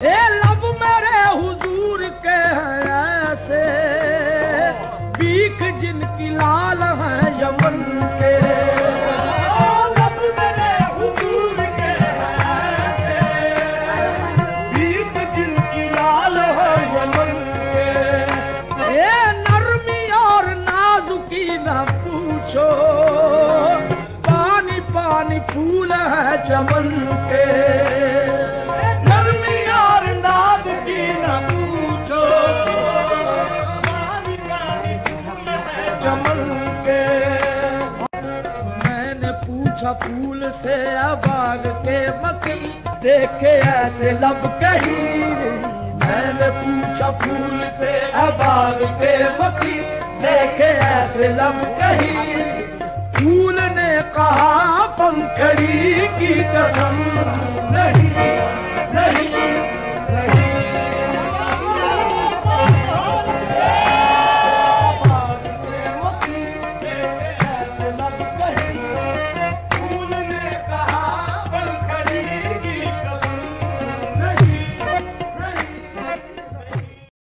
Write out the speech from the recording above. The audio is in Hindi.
ए लब मेरे हुजूर के हैं ऐसे बीख जिनकी लाल है यमन के। पूछो, पानी पानी फूल है चमन चमन के। मैंने पूछा फूल से अबाग के मकी देखे ऐसे लब कहीं। मैंने पूछा फूल से अबाग के मकी देखे ऐसे लब कहीं। फूल ने कहा, पंखड़ी की कसम नहीं।